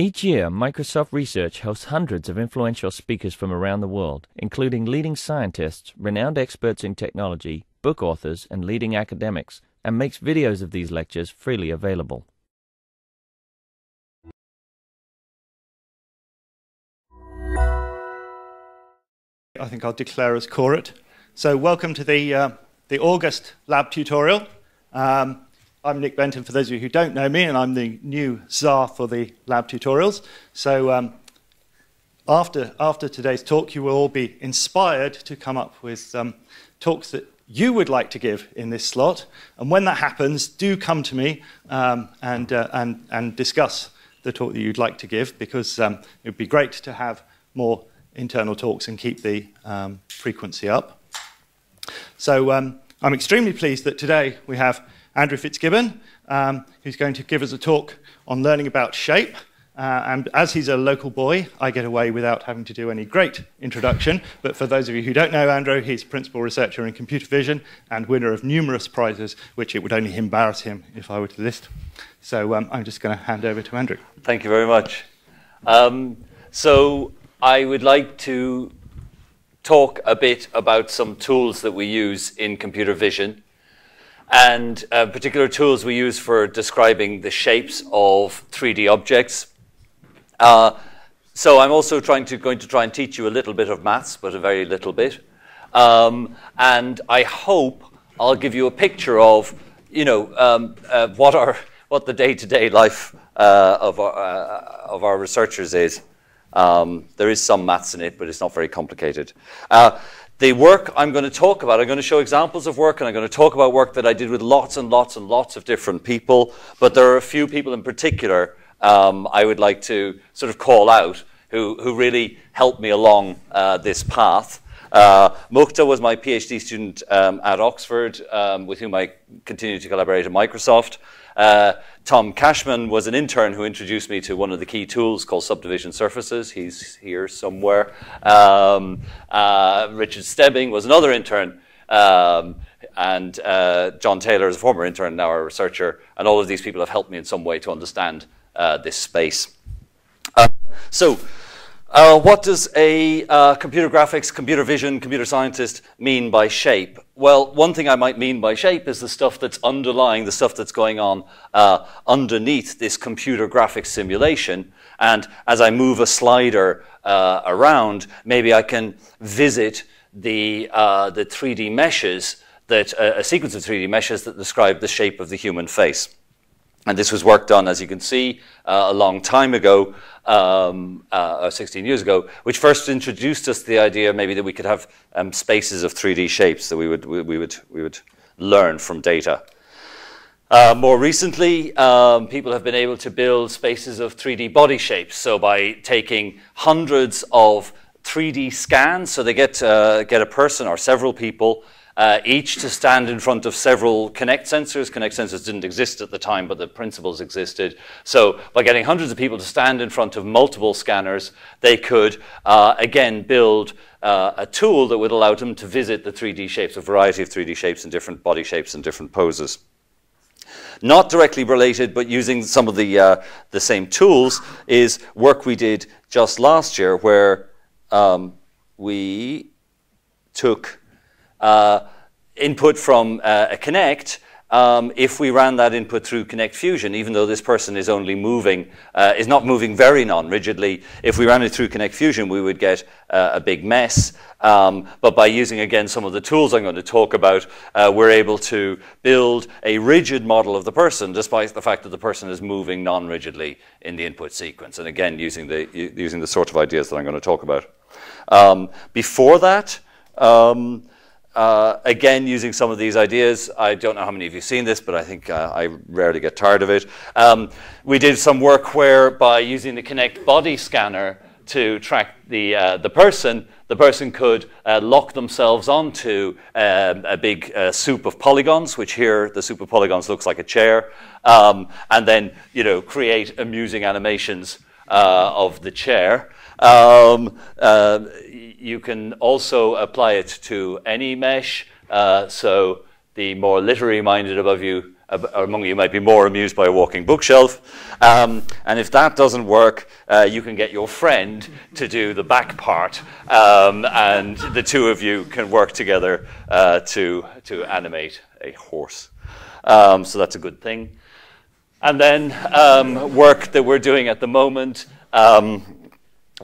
Each year, Microsoft Research hosts hundreds of influential speakers from around the world, including leading scientists, renowned experts in technology, book authors, and leading academics, and makes videos of these lectures freely available. I think I'll declare us quorate. So welcome to the, uh, the August lab tutorial. Um, I'm Nick Benton, for those of you who don't know me, and I'm the new czar for the lab tutorials. So um, after, after today's talk, you will all be inspired to come up with um, talks that you would like to give in this slot. And when that happens, do come to me um, and, uh, and, and discuss the talk that you'd like to give, because um, it would be great to have more internal talks and keep the um, frequency up. So um, I'm extremely pleased that today we have Andrew Fitzgibbon, um, who's going to give us a talk on learning about shape. Uh, and as he's a local boy, I get away without having to do any great introduction. But for those of you who don't know Andrew, he's principal researcher in computer vision and winner of numerous prizes, which it would only embarrass him if I were to list. So um, I'm just going to hand over to Andrew. Thank you very much. Um, so I would like to talk a bit about some tools that we use in computer vision and uh, particular tools we use for describing the shapes of 3D objects. Uh, so I'm also trying to, going to try and teach you a little bit of maths, but a very little bit. Um, and I hope I'll give you a picture of, you know, um, uh, what, our, what the day-to-day life uh, of, our, uh, of our researchers is. Um, there is some maths in it, but it's not very complicated. The work I'm going to talk about, I'm going to show examples of work, and I'm going to talk about work that I did with lots and lots and lots of different people. But there are a few people in particular um, I would like to sort of call out who, who really helped me along uh, this path. Uh, Mukta was my PhD student um, at Oxford, um, with whom I continue to collaborate at Microsoft. Uh, Tom Cashman was an intern who introduced me to one of the key tools called subdivision surfaces. He's here somewhere. Um, uh, Richard Stebbing was another intern. Um, and uh, John Taylor is a former intern, now a researcher. And all of these people have helped me in some way to understand uh, this space. Uh, so, uh, what does a uh, computer graphics, computer vision, computer scientist mean by shape? Well, one thing I might mean by shape is the stuff that's underlying, the stuff that's going on uh, underneath this computer graphics simulation. And as I move a slider uh, around, maybe I can visit the, uh, the 3D meshes, that, uh, a sequence of 3D meshes that describe the shape of the human face. And this was work done, as you can see, uh, a long time ago, um, uh, 16 years ago, which first introduced us to the idea maybe that we could have um, spaces of 3D shapes that we would, we, we would, we would learn from data. Uh, more recently, um, people have been able to build spaces of 3D body shapes. So by taking hundreds of 3D scans, so they get, uh, get a person or several people uh, each to stand in front of several Kinect sensors. Kinect sensors didn't exist at the time, but the principles existed. So by getting hundreds of people to stand in front of multiple scanners, they could, uh, again, build uh, a tool that would allow them to visit the 3D shapes, a variety of 3D shapes and different body shapes and different poses. Not directly related, but using some of the, uh, the same tools, is work we did just last year where um, we took input from uh, a Kinect, um, if we ran that input through Kinect Fusion, even though this person is only moving, uh, is not moving very non-rigidly, if we ran it through Kinect Fusion, we would get uh, a big mess. Um, but by using, again, some of the tools I'm going to talk about, uh, we're able to build a rigid model of the person, despite the fact that the person is moving non-rigidly in the input sequence. And again, using the, using the sort of ideas that I'm going to talk about. Um, before that, um, uh, again, using some of these ideas, I don't know how many of you have seen this, but I think uh, I rarely get tired of it. Um, we did some work where by using the Kinect body scanner to track the, uh, the person, the person could uh, lock themselves onto um, a big uh, soup of polygons, which here the soup of polygons looks like a chair, um, and then you know create amusing animations uh, of the chair. Um, uh, you can also apply it to any mesh. Uh, so the more literary minded above you among you might be more amused by a walking bookshelf. Um, and if that doesn't work, uh, you can get your friend to do the back part, um, and the two of you can work together uh, to, to animate a horse. Um, so that's a good thing. And then um, work that we're doing at the moment. Um,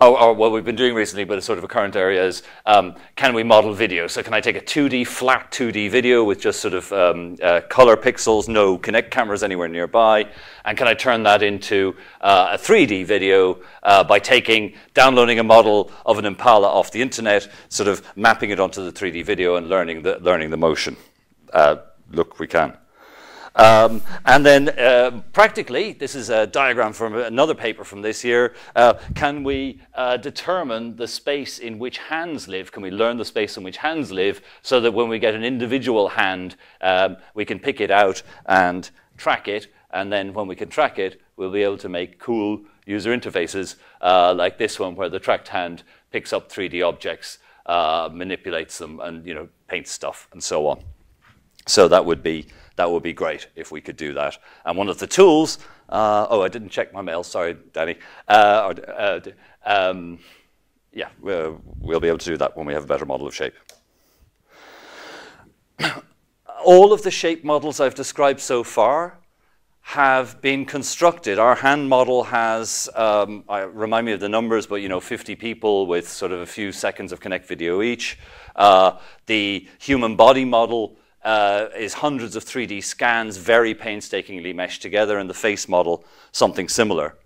or, or, what we've been doing recently, but it's sort of a current area, is um, can we model video? So can I take a 2D, flat 2D video with just sort of um, uh, color pixels, no Kinect cameras anywhere nearby, and can I turn that into uh, a 3D video uh, by taking, downloading a model of an Impala off the internet, sort of mapping it onto the 3D video and learning the, learning the motion? Uh, look, we can. Um, and then uh, practically, this is a diagram from another paper from this year, uh, can we uh, determine the space in which hands live? Can we learn the space in which hands live so that when we get an individual hand, um, we can pick it out and track it, and then when we can track it, we'll be able to make cool user interfaces uh, like this one where the tracked hand picks up 3D objects, uh, manipulates them, and you know, paints stuff, and so on. So that would be that would be great if we could do that. And one of the tools, uh, oh, I didn't check my mail, sorry, Danny. Uh, uh, um, yeah, we'll, we'll be able to do that when we have a better model of shape. All of the shape models I've described so far have been constructed. Our hand model has, um, I, remind me of the numbers, but you know, 50 people with sort of a few seconds of Kinect video each. Uh, the human body model uh, is hundreds of 3D scans very painstakingly meshed together, and the face model, something similar.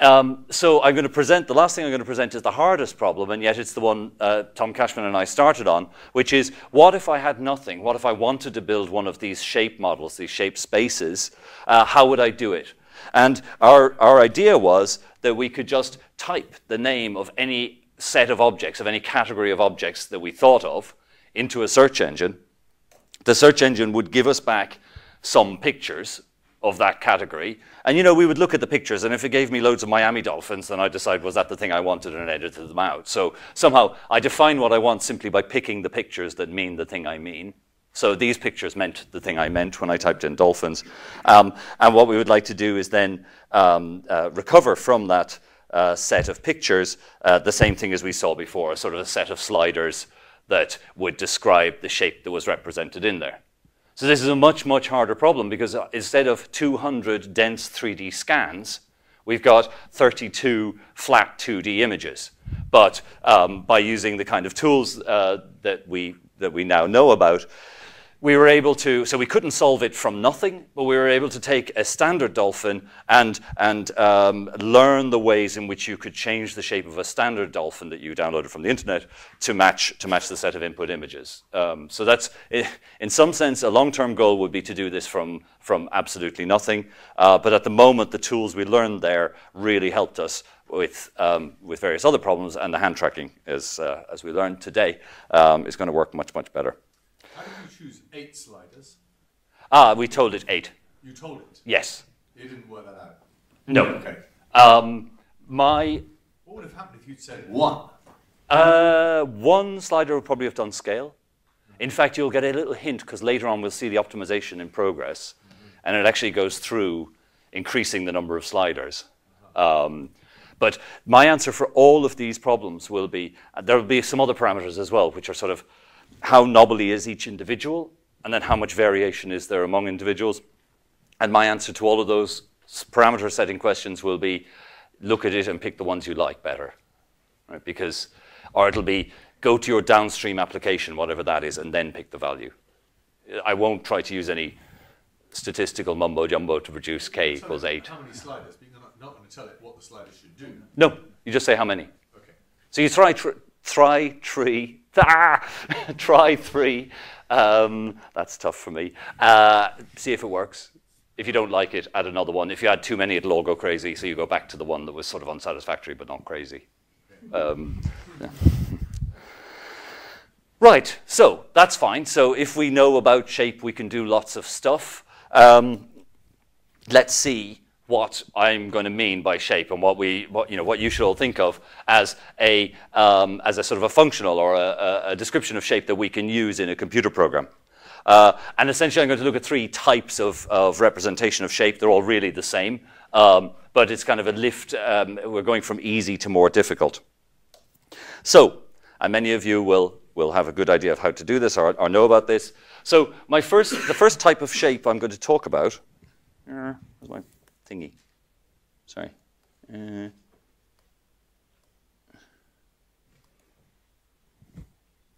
Um, so I'm going to present, the last thing I'm going to present is the hardest problem, and yet it's the one uh, Tom Cashman and I started on, which is what if I had nothing? What if I wanted to build one of these shape models, these shape spaces? Uh, how would I do it? And our, our idea was that we could just type the name of any set of objects, of any category of objects that we thought of, into a search engine, the search engine would give us back some pictures of that category. And you know, we would look at the pictures, and if it gave me loads of Miami dolphins, then I'd decide was that the thing I wanted and edited them out. So somehow I define what I want simply by picking the pictures that mean the thing I mean. So these pictures meant the thing I meant when I typed in dolphins. Um, and what we would like to do is then um, uh, recover from that uh, set of pictures uh, the same thing as we saw before, sort of a set of sliders that would describe the shape that was represented in there. So this is a much, much harder problem because uh, instead of 200 dense 3D scans, we've got 32 flat 2D images. But um, by using the kind of tools uh, that, we, that we now know about, we were able to, so we couldn't solve it from nothing, but we were able to take a standard dolphin and, and um, learn the ways in which you could change the shape of a standard dolphin that you downloaded from the internet to match, to match the set of input images. Um, so that's, in some sense, a long-term goal would be to do this from, from absolutely nothing. Uh, but at the moment, the tools we learned there really helped us with, um, with various other problems, and the hand tracking, is, uh, as we learned today, um, is going to work much, much better. How did you choose eight sliders? Ah, we told it eight. You told it? Yes. You didn't work that out? No. Okay. Um, my What would have happened if you'd said one? uh, one slider would probably have done scale. In fact, you'll get a little hint because later on we'll see the optimization in progress, and it actually goes through increasing the number of sliders. Um, but my answer for all of these problems will be uh, there will be some other parameters as well, which are sort of how knobbly is each individual, and then how much variation is there among individuals. And my answer to all of those parameter setting questions will be look at it and pick the ones you like better. Right? Because, or it'll be go to your downstream application, whatever that is, and then pick the value. I won't try to use any statistical mumbo jumbo to produce k equals 8. How many sliders? But you're not, not going to tell it what the sliders should do. No, you just say how many. Okay. So you try, tr- try, tree, try three. Um, that's tough for me. Uh, see if it works. If you don't like it, add another one. If you add too many, it'll all go crazy. So you go back to the one that was sort of unsatisfactory but not crazy. Um, yeah. Right, so that's fine. So if we know about shape, we can do lots of stuff. Um, let's see what I'm going to mean by shape and what we, what, you know, what you should all think of as a, um, as a sort of a functional or a, a, description of shape that we can use in a computer program. Uh, and essentially, I'm going to look at three types of, of representation of shape. They're all really the same, um, but it's kind of a lift. Um, we're going from easy to more difficult. So, and many of you will, will have a good idea of how to do this or, or know about this. So, my first, the first type of shape I'm going to talk about. Uh, thingy? Sorry. Uh,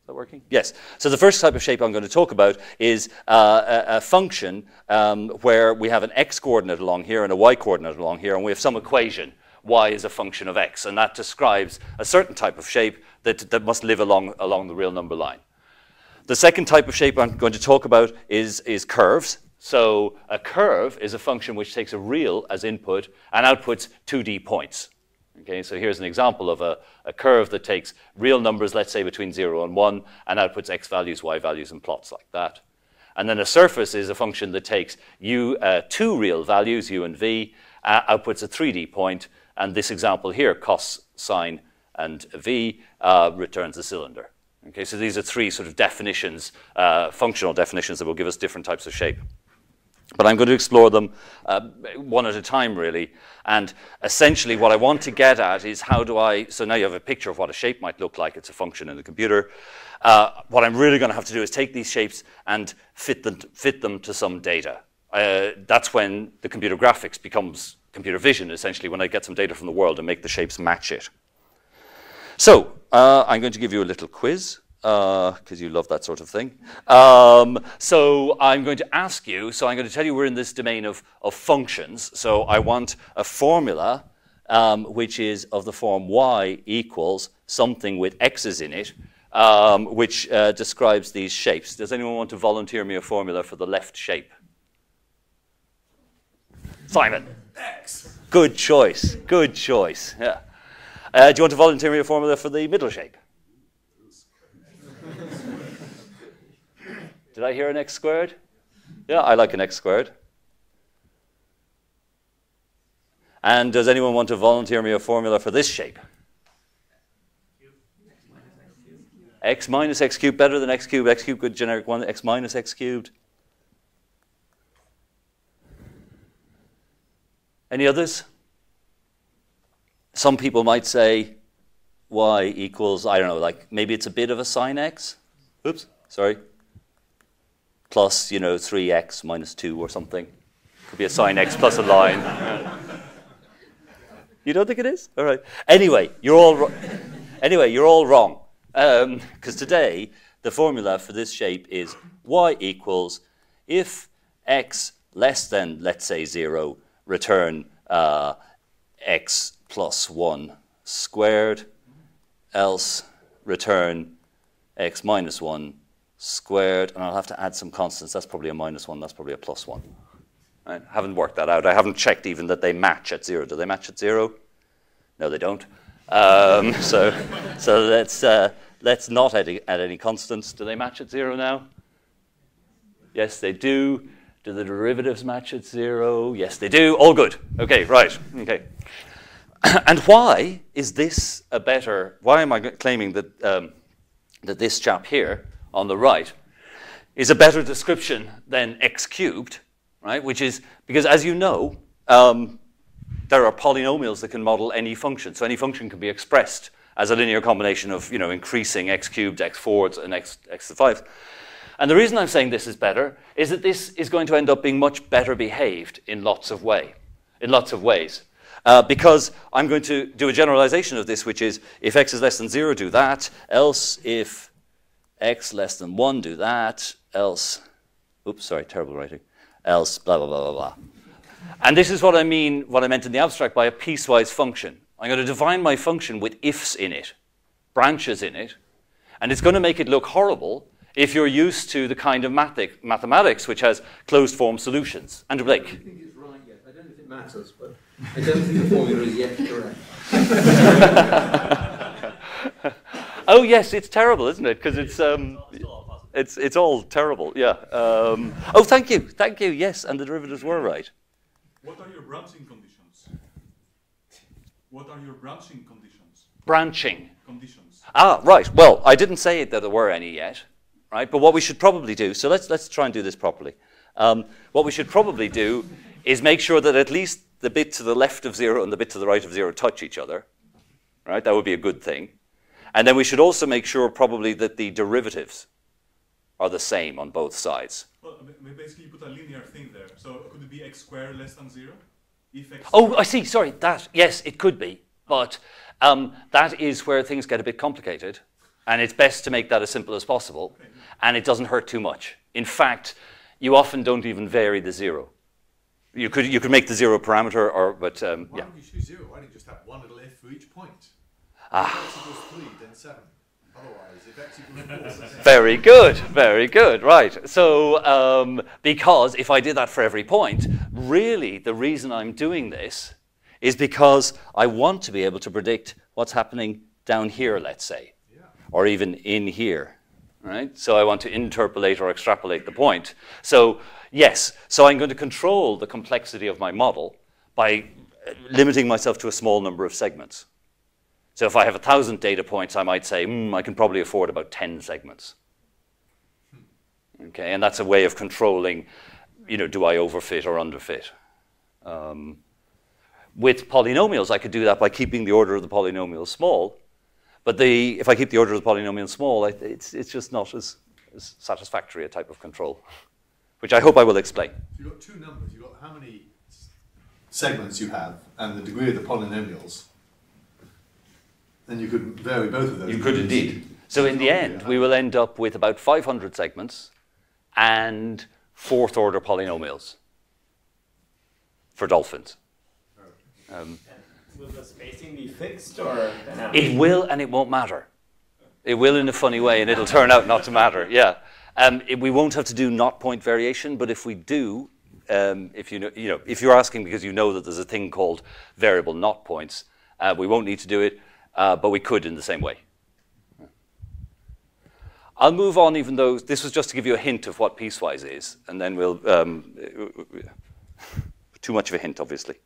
Is that working? Yes. So the first type of shape I'm going to talk about is uh, a, a, function um, where we have an x coordinate along here and a y coordinate along here, and we have some equation. y is a function of x, and that describes a certain type of shape that, that must live along, along the real number line. The second type of shape I'm going to talk about is, is curves. So a curve is a function which takes a real as input and outputs 2D points. Okay, so here's an example of a, a, curve that takes real numbers, let's say between 0 and 1, and outputs x values, y values, and plots like that. And then a surface is a function that takes u, uh, two real values, u and v, uh, outputs a 3D point, and this example here, cos, sine, and v, uh, returns a cylinder. Okay, so these are three sort of definitions, uh, functional definitions that will give us different types of shape. But I'm going to explore them uh, one at a time, really. And essentially, what I want to get at is how do I. So now you have a picture of what a shape might look like. It's a function in the computer. Uh, what I'm really going to have to do is take these shapes and fit them, fit them to some data. Uh, that's when the computer graphics becomes computer vision, essentially, when I get some data from the world and make the shapes match it. So uh, I'm going to give you a little quiz because uh, you love that sort of thing. Um, so I'm going to ask you, so I'm going to tell you we're in this domain of, of functions. So I want a formula um, which is of the form y equals something with x's in it, um, which uh, describes these shapes. Does anyone want to volunteer me a formula for the left shape? Simon. X. Good choice. Good choice. Yeah. Uh, do you want to volunteer me a formula for the middle shape? Did I hear an x squared? Yeah, I like an x squared. And does anyone want to volunteer me a formula for this shape? x minus x cubed better than x cubed. x cubed good generic one. x minus x cubed. Any others? Some people might say y equals, I don't know, like maybe it's a bit of a sine x. Oops, sorry plus, you know, 3x minus 2 or something. Could be a sine x plus a line. you don't think it is? All right. Anyway, you're all, anyway, you're all wrong. Because um, today, the formula for this shape is y equals if x less than, let's say, 0, return uh, x plus 1 squared, else return x minus 1 squared, and I'll have to add some constants. That's probably a minus one, that's probably a plus one. I haven't worked that out. I haven't checked even that they match at zero. Do they match at zero? No, they don't. Um, so, so let's, uh, let's not add, add any constants. Do they match at zero now? Yes, they do. Do the derivatives match at zero? Yes, they do. All good. Okay, right. Okay. and why is this a better? Why am I claiming that um, that this chap here on the right is a better description than x cubed, right? Which is because, as you know, um, there are polynomials that can model any function. So any function can be expressed as a linear combination of you know increasing x cubed, x fours, and x x to the five. And the reason I'm saying this is better is that this is going to end up being much better behaved in lots of way, in lots of ways. Uh, because I'm going to do a generalization of this, which is if x is less than zero, do that. Else, if x less than 1, do that, else, oops, sorry, terrible writing, else blah, blah, blah, blah, blah. And this is what I mean, what I meant in the abstract by a piecewise function. I'm going to define my function with ifs in it, branches in it, and it's going to make it look horrible if you're used to the kind of mathematics which has closed form solutions. Andrew Blake. I don't think it's right yet. I don't know if it matters, but I don't think the formula is yet correct. Oh yes, it's terrible, isn't it? Because it's um, it's it's all terrible. Yeah. Um, oh, thank you, thank you. Yes, and the derivatives were right. What are your branching conditions? What are your branching conditions? Branching conditions. Ah, right. Well, I didn't say that there were any yet. right? But what we should probably do, so let's, let's try and do this properly. Um, what we should probably do is make sure that at least the bit to the left of zero and the bit to the right of zero touch each other, right? That would be a good thing. And then we should also make sure probably that the derivatives are the same on both sides. Well, I mean, basically, you put a linear thing there. So could it be x squared less than zero? If x Oh, I see. Sorry, that. Yes, it could be. But um, that is where things get a bit complicated. And it's best to make that as simple as possible. And it doesn't hurt too much. In fact, you often don't even vary the zero. You could, you could make the zero parameter, or, but um, Why yeah. don't you choose zero? Why don't you just have one little if for each point? Ah. Very good, very good, right. So, um, because if I did that for every point, really the reason I'm doing this is because I want to be able to predict what's happening down here, let's say, or even in here, right? So I want to interpolate or extrapolate the point. So, yes, so I'm going to control the complexity of my model by uh, limiting myself to a small number of segments. So if I have a thousand data points, I might say, hmm, I can probably afford about 10 segments. Okay, and that's a way of controlling, you know, do I overfit or underfit? Um, with polynomials, I could do that by keeping the order of the polynomial small. But the, if I keep the order of the polynomial small, it's, it's just not as, as satisfactory a type of control, which I hope I will explain. You've got two numbers. You've got how many segments you have and the degree of the polynomials. Then you could vary both of those. You could indeed. So in the end, we will end up with about 500 segments and fourth order polynomials for dolphins. Um, Will the spacing be fixed or it will and it won't matter. It will in a funny way and it'll turn out not to matter. Yeah. Um, it- we won't have to do knot point variation, but if we do, um, if you know, you know, if you're asking because you know that there's a thing called variable knot points, uh, we won't need to do it, uh, but we could in the same way. I'll move on, even though this was just to give you a hint of what piecewise is, and then we'll. Um, too much of a hint, obviously.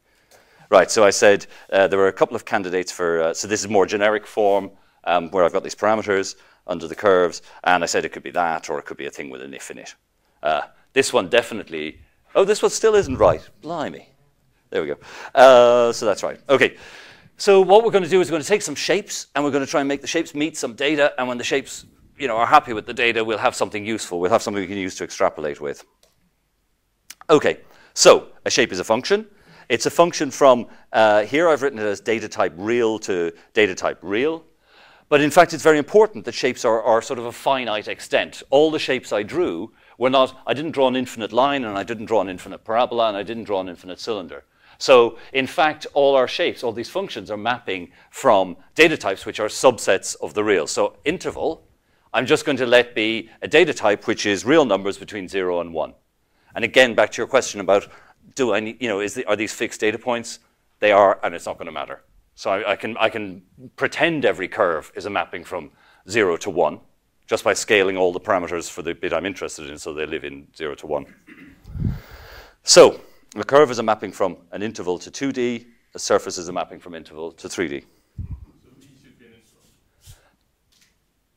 Right, so I said uh, there were a couple of candidates for. Uh, so this is more generic form um, where I've got these parameters under the curves, and I said it could be that or it could be a thing with an if in it. Uh, this one definitely. Oh, this one still isn't right. Blimey. There we go. Uh, so that's right. Okay. So what we're going to do is we're going to take some shapes and we're going to try and make the shapes meet some data. And when the shapes, you know, are happy with the data, we'll have something useful. We'll have something we can use to extrapolate with. Okay. So a shape is a function. It's a function from uh, here. I've written it as data type real to data type real. But in fact, it's very important that shapes are, are sort of a finite extent. All the shapes I drew were not, I didn't draw an infinite line, and I didn't draw an infinite parabola, and I didn't draw an infinite cylinder. So, in fact, all our shapes, all these functions are mapping from data types which are subsets of the real. So, interval, I'm just going to let be a data type which is real numbers between 0 and 1. And again, back to your question about do I need, you know, is the, are these fixed data points? They are, and it's not going to matter. So I, I, can, I can pretend every curve is a mapping from 0 to 1 just by scaling all the parameters for the bit I'm interested in so they live in 0 to 1. So a curve is a mapping from an interval to 2D, a surface is a mapping from interval to 3D.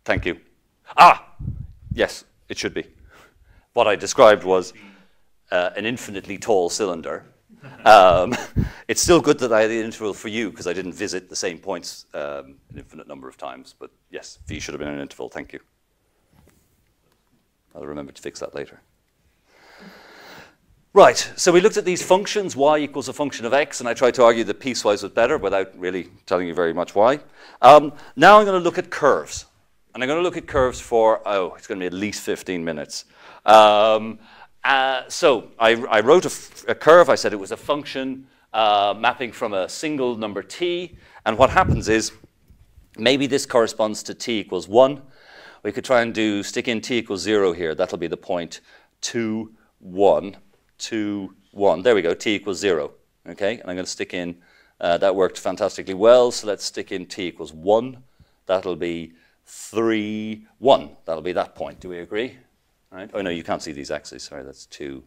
Thank you. Ah, yes, it should be. What I described was uh, an infinitely tall cylinder. Um, it's still good that I had the interval for you because I didn't visit the same points um, an infinite number of times. But yes, V should have been an interval. Thank you. I'll remember to fix that later. Right, so we looked at these functions, y equals a function of x, and I tried to argue that piecewise was better without really telling you very much why. Um, now I'm going to look at curves. And I'm going to look at curves for, oh, it's going to be at least 15 minutes. Um, uh, so I, I wrote a, curve. I said it was a function uh, mapping from a single number t. And what happens is maybe this corresponds to t equals 1. We could try and do stick in t equals 0 here. That'll be the point 2, 1, 2, 1. There we go, t equals 0. Okay, and I'm going to stick in, uh, that worked fantastically well. So let's stick in t equals 1. That'll be 3, 1. That'll be that point. Do we agree? Right? Oh, no, you can't see these axes. Sorry, that's 2,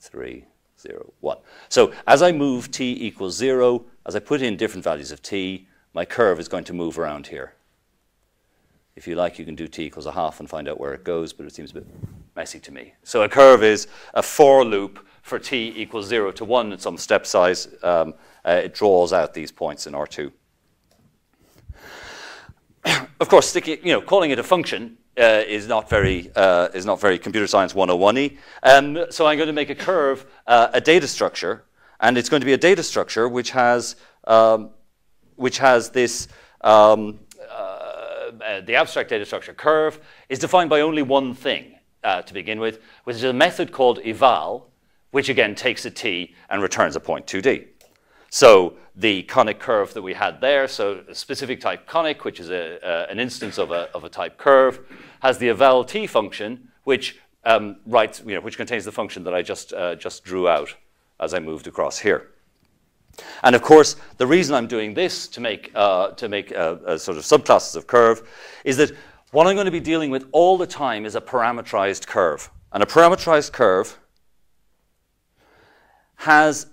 3, 0, 1. So as I move t equals 0, as I put in different values of t, my curve is going to move around here. If you like, you can do t equals a half and find out where it goes, but it seems a bit messy to me. So a curve is a for loop for t equals 0 to 1 at some step size. Um, uh, it draws out these points in R2. of course, you know, calling it a function uh, is not very uh, is not very computer science 101y. Um, so I'm going to make a curve, uh, a data structure, and it's going to be a data structure which has um, which has this um, uh, the abstract data structure curve is defined by only one thing uh, to begin with, which is a method called eval, which again takes a t and returns a point 2d. So the conic curve that we had there, so a specific type conic, which is a, uh, an instance of a, of a type curve, has the eval t function, which um, writes, you know, which contains the function that I just, uh, just drew out as I moved across here. And of course, the reason I'm doing this to make, uh, to make a, a sort of subclasses of curve is that what I'm going to be dealing with all the time is a parameterized curve. And a parameterized curve has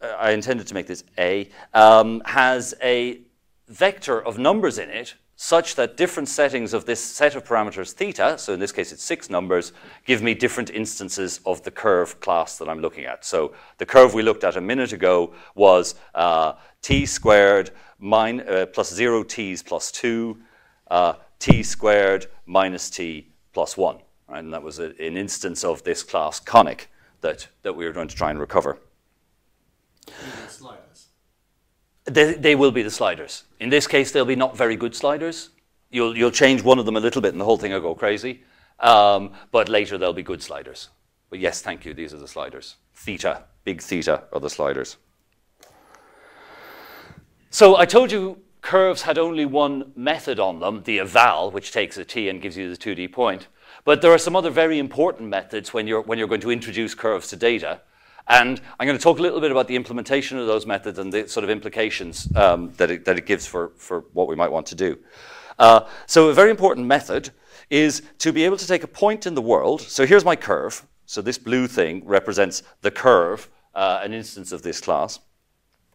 I intended to make this A, um, has a vector of numbers in it such that different settings of this set of parameters theta, so in this case it's six numbers, give me different instances of the curve class that I'm looking at. So the curve we looked at a minute ago was uh, t squared min, uh, plus 0 t's plus 2, uh, t squared minus t plus 1. Right? And that was a, an instance of this class conic that, that we were going to try and recover. They, they will be the sliders. In this case, they'll be not very good sliders. You'll, you'll change one of them a little bit and the whole thing will go crazy. Um, but later they'll be good sliders. But yes, thank you, these are the sliders. Theta, big theta are the sliders. So I told you curves had only one method on them, the eval, which takes a t and gives you the 2D point. But there are some other very important methods when you're, when you're going to introduce curves to data. And I'm going to talk a little bit about the implementation of those methods and the sort of implications um, that, it, that it gives for, for what we might want to do. Uh, so a very important method is to be able to take a point in the world. So here's my curve. So this blue thing represents the curve, uh, an instance of this class.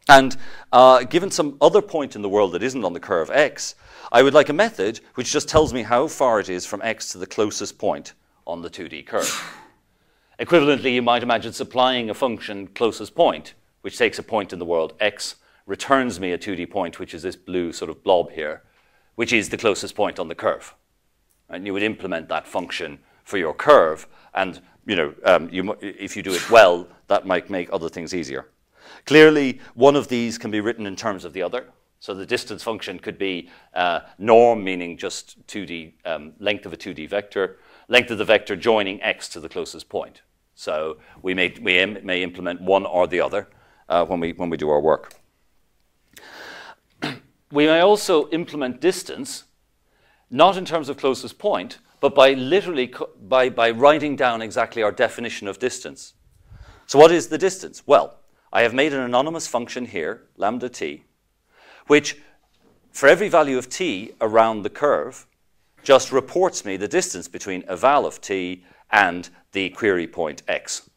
And uh, given some other point in the world that isn't on the curve x, I would like a method which just tells me how far it is from x to the closest point on the 2D curve. Equivalently, you might imagine supplying a function closest point, which takes a point in the world x, returns me a 2D point, which is this blue sort of blob here, which is the closest point on the curve. And you would implement that function for your curve, and you know, um, you, if you do it well, that might make other things easier. Clearly, one of these can be written in terms of the other. So the distance function could be uh, norm, meaning just 2D um, length of a 2D vector, length of the vector joining x to the closest point. So we may, we may implement one or the other uh, when, we, when we do our work. we may also implement distance, not in terms of closest point, but by literally by, by writing down exactly our definition of distance. So what is the distance? Well, I have made an anonymous function here, lambda t, which for every value of t around the curve just reports me the distance between eval of t and the query point x.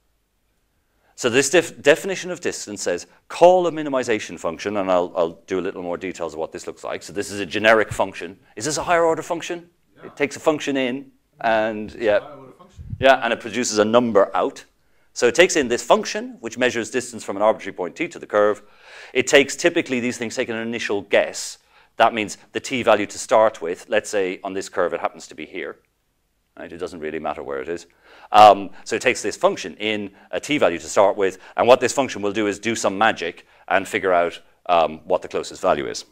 So this def definition of distance says call a minimization function, and I'll, I'll, do a little more details of what this looks like. So this is a generic function. Is this a higher order function? Yeah. It takes a function in, and yeah, yeah, and it produces a number out. So it takes in this function, which measures distance from an arbitrary point t to the curve. It takes typically these things take an initial guess. That means the t value to start with. Let's say on this curve it happens to be here. Right? It doesn't really matter where it is. Um, so it takes this function in a t-value to start with, and what this function will do is do some magic and figure out um, what the closest value is.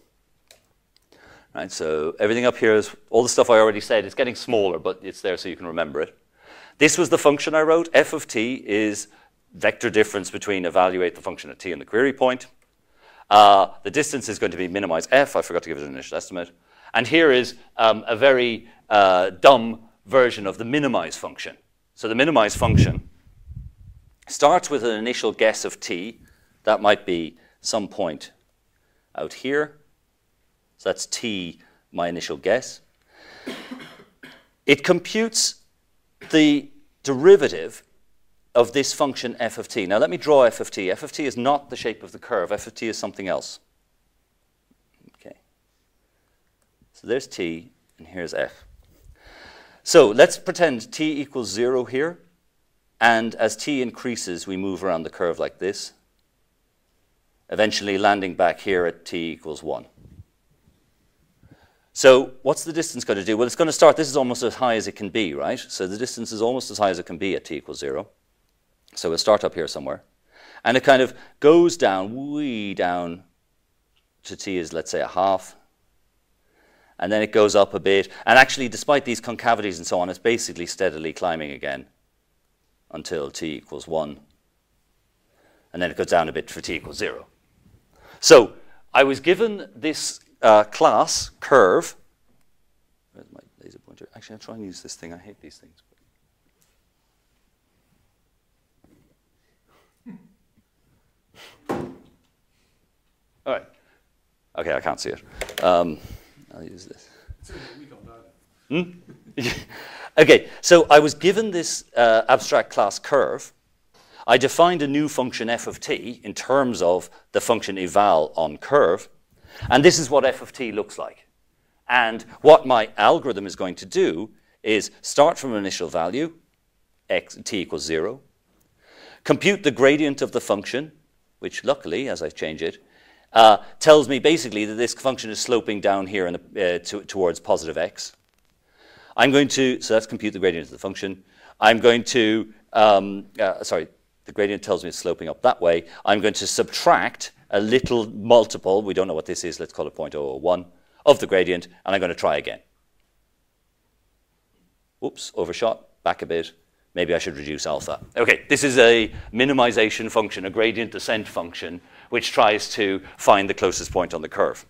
Right, so everything up here is all the stuff I already said. It's getting smaller, but it's there so you can remember it. This was the function I wrote. f of t is vector difference between evaluate the function at t and the query point. Uh, the distance is going to be minimize f. I forgot to give it an initial estimate. And here is um, a very uh, dumb version of the minimize function. So the minimize function starts with an initial guess of t. That might be some point out here. So that's t, my initial guess. It computes the derivative of this function f of t. Now let me draw f of t. f of t is not the shape of the curve. f of t is something else. Okay. So there's t, and here's f. So let's pretend t equals 0 here. And as t increases, we move around the curve like this, eventually landing back here at t equals 1. So what's the distance going to do? Well, it's going to start, this is almost as high as it can be, right? So the distance is almost as high as it can be at t equals 0. So we'll start up here somewhere. And it kind of goes down, way down to t is, let's say, a half. And then it goes up a bit. And actually, despite these concavities and so on, it's basically steadily climbing again until t equals 1. And then it goes down a bit for t equals 0. So I was given this uh, class curve. Where's my laser pointer? Actually, I'll try and use this thing. I hate these things. All right. Okay, I can't see it. Um, I'll use this. Hmm? okay, so I was given this uh, abstract class curve. I defined a new function f of t in terms of the function eval on curve. And this is what f of t looks like. And what my algorithm is going to do is start from an initial value, x, t equals 0, compute the gradient of the function, which luckily, as I change it, uh, tells me basically that this function is sloping down here the, uh, to, towards positive x. I'm going to, so let's compute the gradient of the function. I'm going to, um, uh, sorry, the gradient tells me it's sloping up that way. I'm going to subtract a little multiple, we don't know what this is, let's call it 0.001, of the gradient, and I'm going to try again. Oops, overshot, back a bit. Maybe I should reduce alpha. Okay, this is a minimization function, a gradient descent function, which tries to find the closest point on the curve.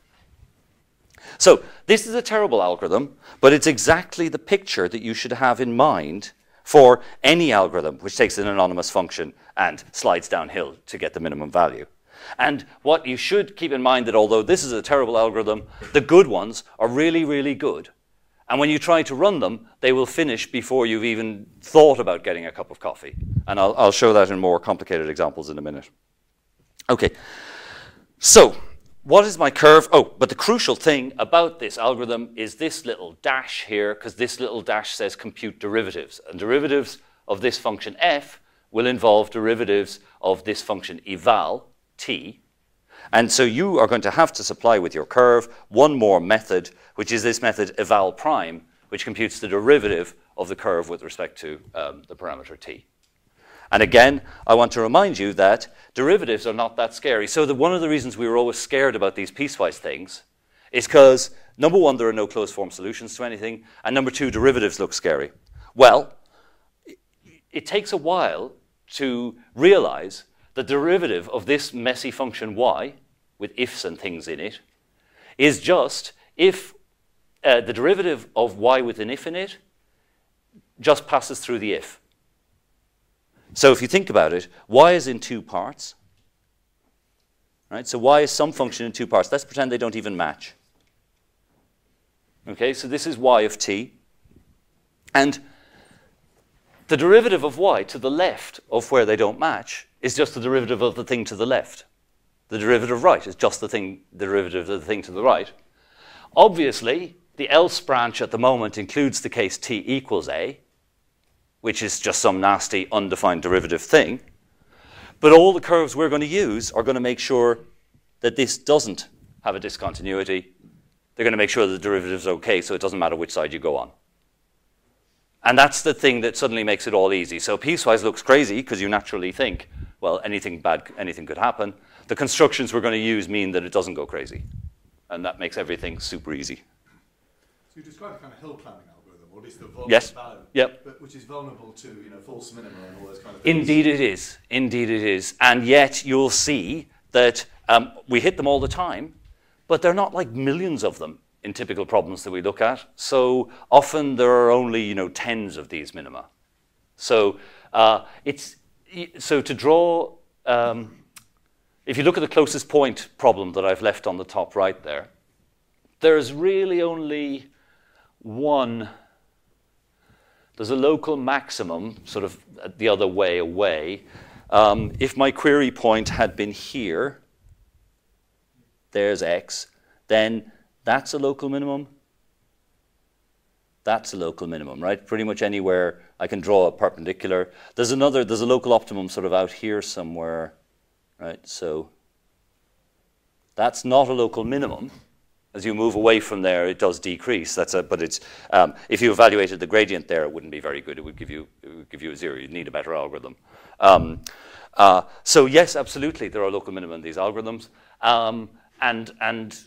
So this is a terrible algorithm, but it's exactly the picture that you should have in mind for any algorithm which takes an anonymous function and slides downhill to get the minimum value. And what you should keep in mind that although this is a terrible algorithm, the good ones are really, really good. And when you try to run them, they will finish before you've even thought about getting a cup of coffee. And I'll, I'll show that in more complicated examples in a minute. Okay, so what is my curve? Oh, but the crucial thing about this algorithm is this little dash here, because this little dash says compute derivatives. And derivatives of this function f will involve derivatives of this function eval, t. And so you are going to have to supply with your curve one more method, which is this method eval prime, which computes the derivative of the curve with respect to um, the parameter t. And again, I want to remind you that derivatives are not that scary. So the, one of the reasons we were always scared about these piecewise things is because, number one, there are no closed form solutions to anything, and number two, derivatives look scary. Well, it, takes a while to realize the derivative of this messy function y, with ifs and things in it, is just if uh, the derivative of y with an if in it just passes through the if. So if you think about it, y is in two parts. Right? So y is some function in two parts. Let's pretend they don't even match. Okay, so this is y of t. And the derivative of y to the left of where they don't match is just the derivative of the thing to the left. The derivative right is just the thing, the derivative of the thing to the right. Obviously, the else branch at the moment includes the case t equals a, which is just some nasty undefined derivative thing. But all the curves we're going to use are going to make sure that this doesn't have a discontinuity. They're going to make sure the derivative is okay, so it doesn't matter which side you go on. And that's the thing that suddenly makes it all easy. So piecewise looks crazy because you naturally think, well, anything bad, anything could happen. The constructions we're going to use mean that it doesn't go crazy. And that makes everything super easy. So you described kind of hill climbing or at least the vulnerable yes. value, yep. but which is vulnerable to you know false minima and all those kind of things. Indeed, it is. Indeed, it is. And yet, you'll see that um, we hit them all the time, but they're not like millions of them in typical problems that we look at. So often there are only you know tens of these minima. So uh, it's so to draw. Um, if you look at the closest point problem that I've left on the top right there, there's really only one there's a local maximum, sort of the other way away. Um, if my query point had been here, there's x, then that's a local minimum. That's a local minimum, right? Pretty much anywhere I can draw a perpendicular. There's another, there's a local optimum sort of out here somewhere, right? So that's not a local minimum. As you move away from there, it does decrease. That's a, but it's, um, if you evaluated the gradient there, it wouldn't be very good. It would give you, would give you a zero. You'd need a better algorithm. Um, uh, so yes, absolutely, there are local minima in these algorithms. Um, and, and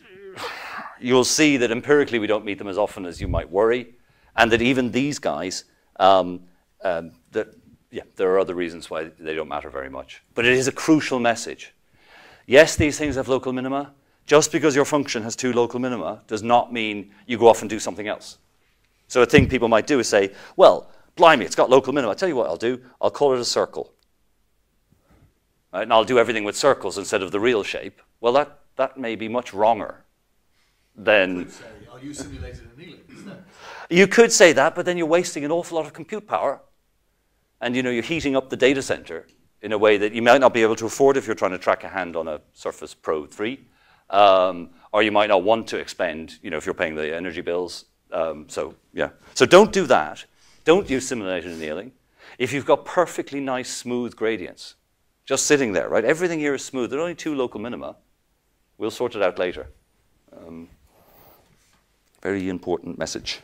you'll see that empirically we don't meet them as often as you might worry. And that even these guys, um, um, that, yeah, there are other reasons why they don't matter very much. But it is a crucial message. Yes, these things have local minima. Just because your function has two local minima does not mean you go off and do something else. So a thing people might do is say, well, blimey, it's got local minima. I'll tell you what I'll do. I'll call it a circle. Right? And I'll do everything with circles instead of the real shape. Well, that, that may be much wronger than... Say, are you simulated annealing? You could say that, but then you're wasting an awful lot of compute power. And you know, you're heating up the data center in a way that you might not be able to afford if you're trying to track a hand on a Surface Pro 3. Um, or you might not want to expend, you know, if you're paying the energy bills. Um, so, yeah. So don't do that. Don't use simulated annealing. If you've got perfectly nice, smooth gradients, just sitting there, right? Everything here is smooth. There are only two local minima. We'll sort it out later. Um, very important message.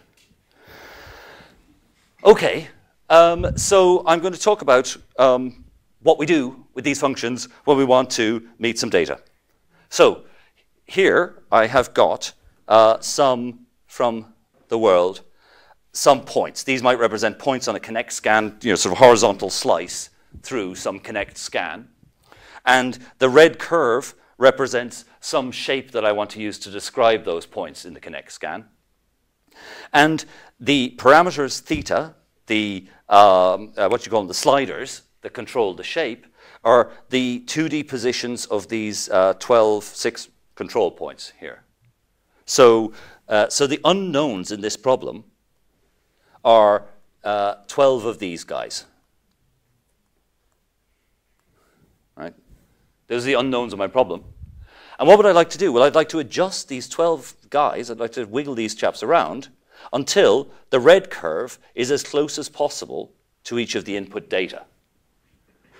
Okay, um, so I'm going to talk about um, what we do with these functions when we want to meet some data. So here I have got uh, some from the world, some points. These might represent points on a Kinect scan, you know, sort of horizontal slice through some Kinect scan. And the red curve represents some shape that I want to use to describe those points in the Kinect scan. And the parameters theta, the um, uh, what you call them, the sliders that control the shape, are the 2D positions of these uh, 12, 6 control points here. So, uh, so the unknowns in this problem are uh, 12 of these guys. Right? Those are the unknowns of my problem. And what would I like to do? Well, I'd like to adjust these 12 guys, I'd like to wiggle these chaps around until the red curve is as close as possible to each of the input data.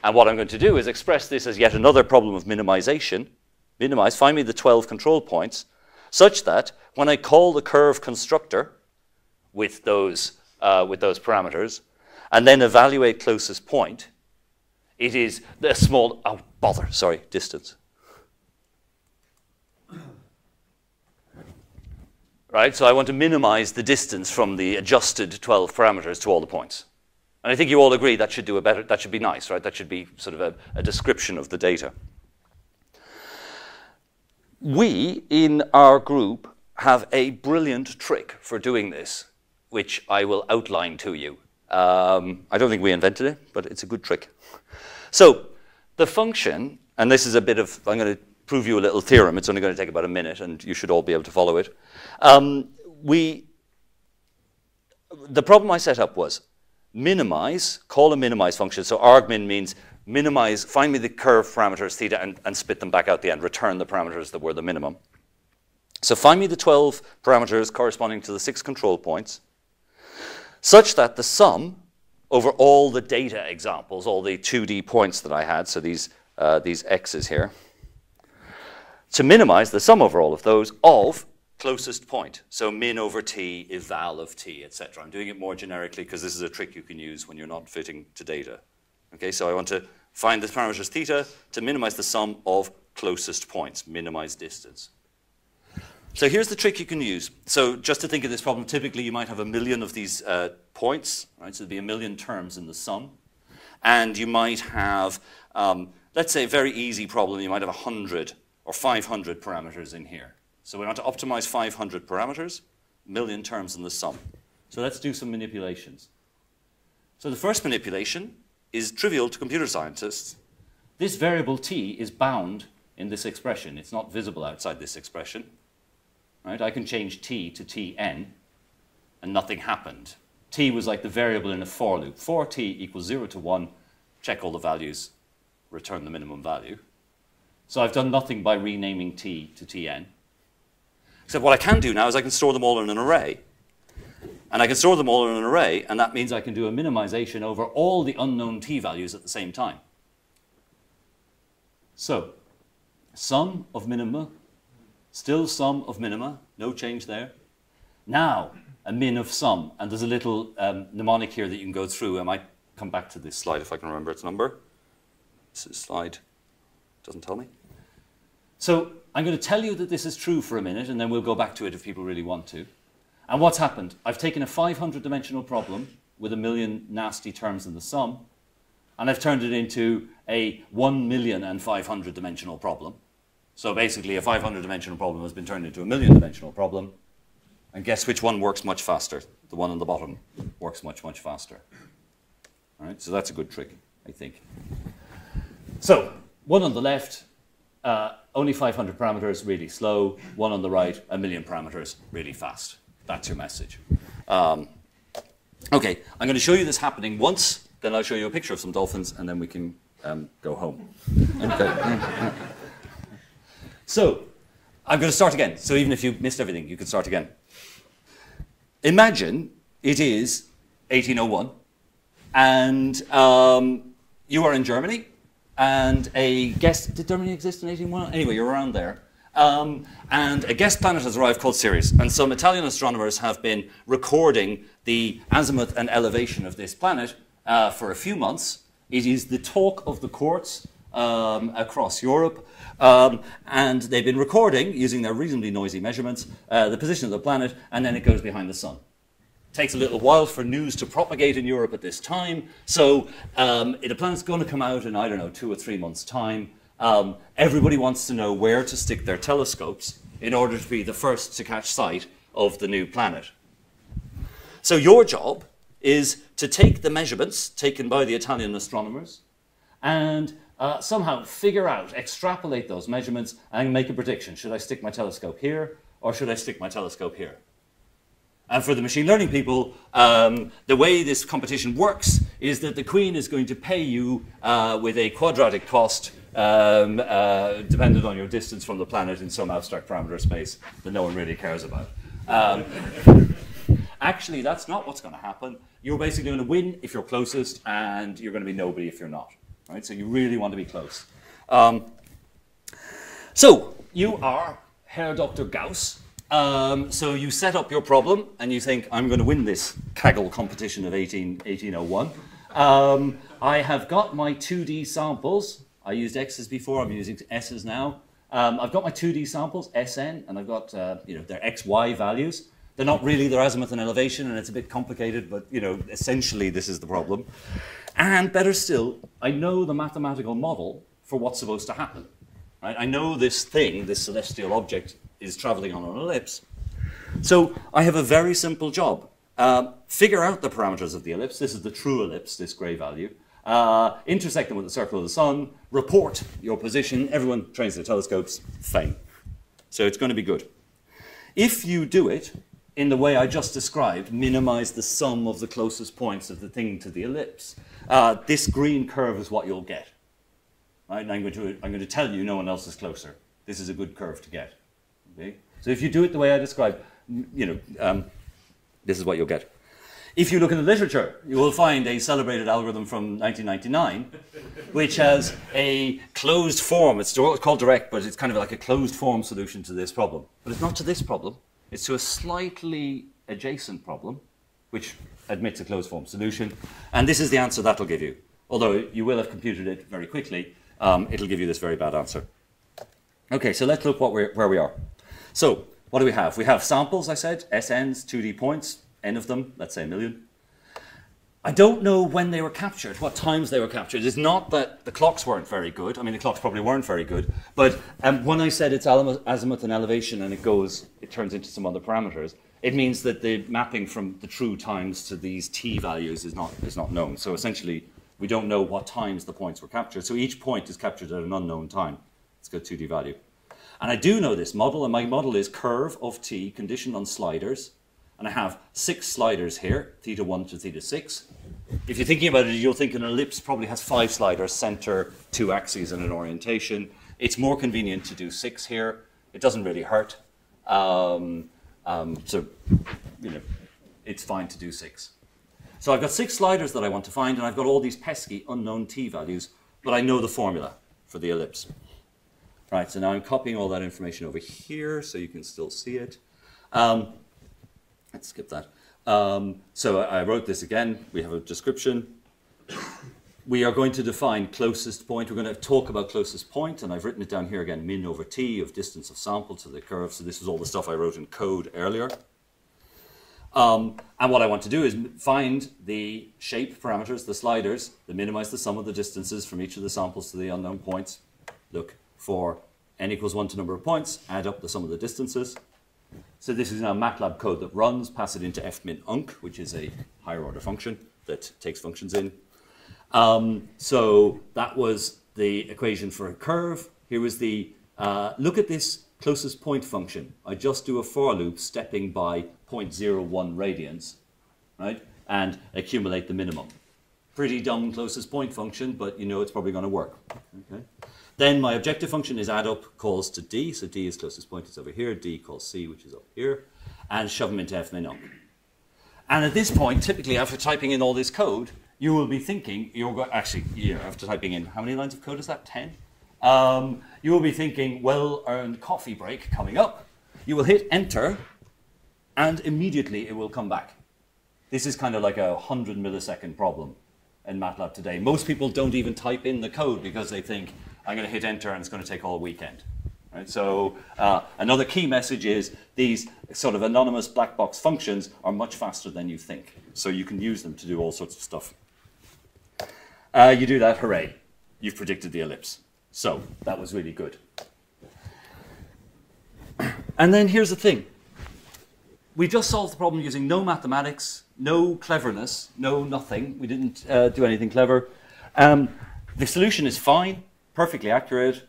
And what I'm going to do is express this as yet another problem of minimization. Minimize, find me the 12 control points, such that when I call the curve constructor with those, uh, with those parameters, and then evaluate closest point, it is the small, oh, bother, sorry, distance. Right, so I want to minimize the distance from the adjusted 12 parameters to all the points. And I think you all agree that should do a better, that should be nice, right? That should be sort of a, a description of the data. We, in our group, have a brilliant trick for doing this, which I will outline to you. Um, I don't think we invented it, but it's a good trick. So the function, and this is a bit of, I'm going to prove you a little theorem. It's only going to take about a minute, and you should all be able to follow it. Um, we, the problem I set up was minimize, call a minimize function. So argmin means minimize, find me the curve parameters theta and, and spit them back out the end, return the parameters that were the minimum. So find me the 12 parameters corresponding to the six control points, such that the sum over all the data examples, all the 2D points that I had, so these, uh, these x's here, to minimize the sum over all of those of closest point. So min over t, eval of t, etc. I'm doing it more generically because this is a trick you can use when you're not fitting to data. Okay, so I want to find the parameters theta to minimize the sum of closest points, minimize distance. So here's the trick you can use. So just to think of this problem, typically you might have a million of these uh, points, right? So there'd be a million terms in the sum. And you might have, um, let's say a very easy problem, you might have 100 or 500 parameters in here. So we want to optimize 500 parameters, million terms in the sum. So let's do some manipulations. So the first manipulation is trivial to computer scientists. This variable t is bound in this expression. It's not visible outside this expression. Right? I can change t to tn, and nothing happened. t was like the variable in a for loop. For t equals 0 to 1, check all the values, return the minimum value. So I've done nothing by renaming t to tn. Except what I can do now is I can store them all in an array. And I can store them all in an array, and that means I can do a minimization over all the unknown t values at the same time. So, sum of minima, still sum of minima, no change there. Now, a min of sum, and there's a little um, mnemonic here that you can go through. I might come back to this slide if I can remember its number. This slide doesn't tell me. So I'm going to tell you that this is true for a minute, and then we'll go back to it if people really want to. And what's happened? I've taken a 500 dimensional problem with a million nasty terms in the sum, and I've turned it into a 1 million and 500 dimensional problem. So basically, a 500 dimensional problem has been turned into a million dimensional problem. And guess which one works much faster? The one on the bottom works much, much faster. All right, so that's a good trick, I think. So, one on the left, uh, only 500 parameters, really slow. One on the right, a million parameters, really fast. That's your message. Um, okay, I'm going to show you this happening once, then I'll show you a picture of some dolphins, and then we can um, go home. Okay. so, I'm going to start again. So even if you missed everything, you can start again. Imagine it is 1801, and um, you are in Germany, and a guest. Did Germany exist in 1801? Anyway, you're around there. Um, and a guest planet has arrived called Ceres. And some Italian astronomers have been recording the azimuth and elevation of this planet uh, for a few months. It is the talk of the courts um, across Europe. Um, and they've been recording, using their reasonably noisy measurements, uh, the position of the planet, and then it goes behind the sun It takes a little while for news to propagate in Europe at this time. So um, the planet's going to come out in, I don't know, two or three months' time. Um, everybody wants to know where to stick their telescopes in order to be the first to catch sight of the new planet. So your job is to take the measurements taken by the Italian astronomers and uh, somehow figure out, extrapolate those measurements and make a prediction. Should I stick my telescope here or should I stick my telescope here? And for the machine learning people, um, the way this competition works is that the queen is going to pay you uh, with a quadratic cost um, uh, dependent on your distance from the planet in some abstract parameter space that no one really cares about. Um, actually, that's not what's going to happen. You're basically going to win if you're closest, and you're going to be nobody if you're not. Right? So you really want to be close. Um, so you are Herr Dr. Gauss. Um, so you set up your problem and you think, I'm going to win this Kaggle competition of 18, 1801. Um, I have got my 2D samples. I used X's before, I'm using S's now. Um, I've got my 2D samples, SN, and I've got uh, you know, their XY values. They're not really their azimuth and elevation, and it's a bit complicated, but you know, essentially this is the problem. And better still, I know the mathematical model for what's supposed to happen. Right? I know this thing, this celestial object, is traveling on an ellipse. So I have a very simple job. Uh, figure out the parameters of the ellipse. This is the true ellipse, this gray value. Uh, intersect them with the circle of the sun. Report your position. Everyone trains their telescopes. Fine. So it's going to be good. If you do it in the way I just described, minimize the sum of the closest points of the thing to the ellipse, uh, this green curve is what you'll get. Right? And I'm going, to, I'm going to tell you no one else is closer. This is a good curve to get. Okay? So if you do it the way I described, you know, um, this is what you'll get. If you look in the literature, you will find a celebrated algorithm from 1999, which has a closed form. It's called direct, but it's kind of like a closed form solution to this problem. But it's not to this problem. It's to a slightly adjacent problem, which admits a closed form solution. And this is the answer that'll give you. Although you will have computed it very quickly, um, it'll give you this very bad answer. Okay, so let's look what where we are. So what do we have? We have samples, I said, SNs, 2D points, n of them, let's say a million. I don't know when they were captured, what times they were captured. It's not that the clocks weren't very good. I mean, the clocks probably weren't very good. But um, when I said it's azimuth and elevation and it goes, it turns into some other parameters, it means that the mapping from the true times to these t values is not, is not known. So essentially, we don't know what times the points were captured. So each point is captured at an unknown time. It's got 2D value. And I do know this model, and my model is curve of t conditioned on sliders. And I have six sliders here, theta 1 to theta 6. If you're thinking about it, you'll think an ellipse probably has five sliders, center, two axes, and an orientation. It's more convenient to do six here. It doesn't really hurt. Um, um, so, you know, it's fine to do six. So I've got six sliders that I want to find, and I've got all these pesky unknown t values, but I know the formula for the ellipse. Right, so now I'm copying all that information over here so you can still see it. Um, let's skip that. Um, so I wrote this again. We have a description. We are going to define closest point. We're going to talk about closest point, and I've written it down here again, min over t of distance of sample to the curve. So this is all the stuff I wrote in code earlier. Um, and what I want to do is find the shape parameters, the sliders, that minimize the sum of the distances from each of the samples to the unknown points. Look for n equals 1 to number of points, add up the sum of the distances. So this is now MATLAB code that runs, pass it into fmin-unc, which is a higher order function that takes functions in. Um, so that was the equation for a curve. Here was the, uh, look at this closest point function. I just do a for loop stepping by 0.01 radians, right? And accumulate the minimum. Pretty dumb closest point function, but you know it's probably going to work. Okay. Then my objective function is add up calls to d. So d is closest point, it's over here. d calls c, which is up here. And shove them into fmin-unc. And at this point, typically after typing in all this code, you will be thinking, you're go- actually, yeah, after typing in, how many lines of code is that? 10? Um, you will be thinking, well earned coffee break coming up. You will hit enter, and immediately it will come back. This is kind of like a 100 millisecond problem in MATLAB today. Most people don't even type in the code because they think, I'm going to hit enter and it's going to take all weekend. Right? So uh, another key message is these sort of anonymous black box functions are much faster than you think. So you can use them to do all sorts of stuff. Uh, you do that, hooray. You've predicted the ellipse. So that was really good. And then here's the thing. We just solved the problem using no mathematics, no cleverness, no nothing. We didn't uh, do anything clever. Um, the solution is fine, perfectly accurate,